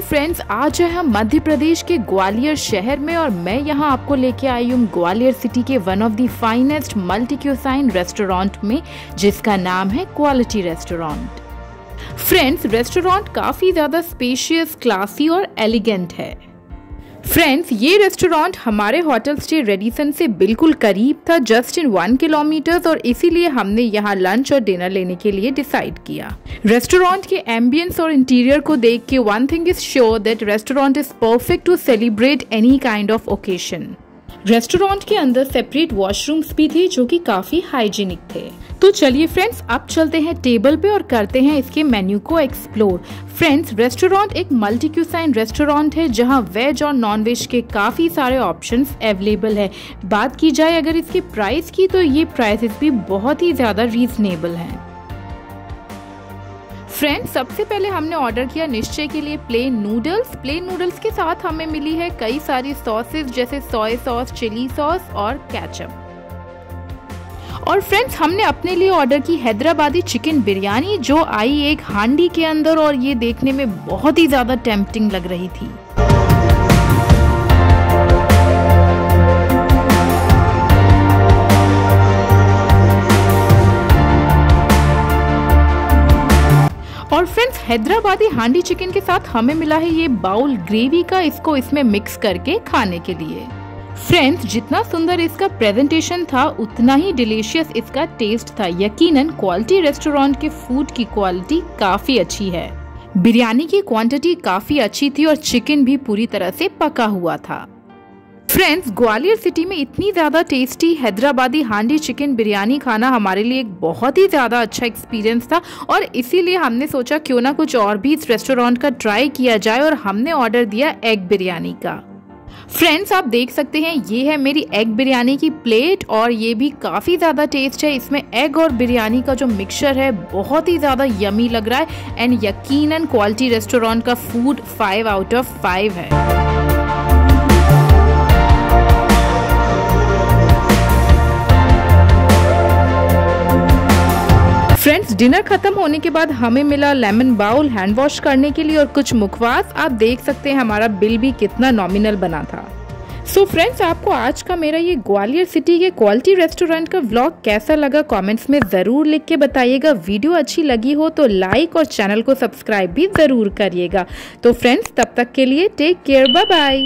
Friends, आज है हम मध्य प्रदेश के ग्वालियर शहर में और मैं यहाँ आपको लेके आई हूँ ग्वालियर सिटी के one of the finest multi cuisine restaurant में, जिसका नाम है क्वालिटी रेस्टोरेंट फ्रेंड्स रेस्टोरेंट काफ़ी ज़्यादा स्पेशियस क्लासी और एलिगेंट है। फ्रेंड्स ये रेस्टोरेंट हमारे होटल स्टे रेडिसन से बिल्कुल करीब था जस्ट इन वन किलोमीटर और इसीलिए हमने यहाँ लंच और डिनर लेने के लिए डिसाइड किया। रेस्टोरेंट के एम्बियंस और इंटीरियर को देख के one thing is sure that restaurant is perfect to celebrate any kind of occasion restaurant के अंदर सेपरेट वॉशरूम्स भी थे जो कि काफ़ी हाइजीनिक थे। तो चलिए फ्रेंड्स अब चलते हैं टेबल पे और करते हैं इसके मेन्यू को एक्सप्लोर फ्रेंड्स रेस्टोरेंट एक मल्टी क्यूसाइन रेस्टोरेंट है जहाँ वेज और नॉन वेज के काफ़ी सारे ऑप्शंस अवेलेबल है। बात की जाए अगर इसके प्राइस की तो ये प्राइसेस भी बहुत ही ज़्यादा रीजनेबल हैं। फ्रेंड्स सबसे पहले हमने ऑर्डर किया निश्चय के लिए प्लेन नूडल्स प्लेन नूडल्स के साथ हमें मिली है कई सारी सॉसेस जैसे सोया सॉस चिली सॉस और कैचअप और फ्रेंड्स हमने अपने लिए ऑर्डर की हैदराबादी चिकन बिरयानी जो आई एक हांडी के अंदर और ये देखने में बहुत ही ज़्यादा टेम्पटिंग लग रही थी। हैदराबादी हांडी चिकन के साथ हमें मिला है ये बाउल ग्रेवी का, इसको इसमें मिक्स करके खाने के लिए। फ्रेंड्स, जितना सुंदर इसका प्रेजेंटेशन था, उतना ही डिलीशियस इसका टेस्ट था। यकीनन क्वालिटी रेस्टोरेंट के फ़ूड की क्वालिटी काफ़ी अच्छी है। बिरयानी की क्वांटिटी काफ़ी अच्छी थी और चिकन भी पूरी तरह से पका हुआ था। फ्रेंड्स ग्वालियर सिटी में इतनी ज़्यादा टेस्टी हैदराबादी हांडी चिकन बिरयानी खाना हमारे लिए एक बहुत ही ज़्यादा अच्छा एक्सपीरियंस था और इसीलिए हमने सोचा क्यों ना कुछ और भी इस रेस्टोरेंट का ट्राई किया जाए और हमने ऑर्डर दिया एग बिरयानी का। फ्रेंड्स आप देख सकते हैं, ये है मेरी एग बिरयानी की प्लेट और ये भी काफ़ी ज़्यादा टेस्ट है। इसमें एग और बिरयानी का जो मिक्सचर है, बहुत ही ज़्यादा यमी लग रहा है एंड यकीनन क्वालिटी रेस्टोरेंट का food five out of five है। फ्रेंड्स डिनर खत्म होने के बाद हमें मिला लेमन बाउल हैंड वॉश करने के लिए और कुछ मुखवास। आप देख सकते हैं हमारा बिल भी कितना नॉमिनल बना था। सो so फ्रेंड्स आपको आज का मेरा ये ग्वालियर सिटी के क्वालिटी रेस्टोरेंट का व्लॉग कैसा लगा कमेंट्स में ज़रूर लिख के बताइएगा। वीडियो अच्छी लगी हो तो लाइक और चैनल को सब्सक्राइब भी ज़रूर करिएगा। तो फ्रेंड्स तब तक के लिए टेक केयर बाय बाय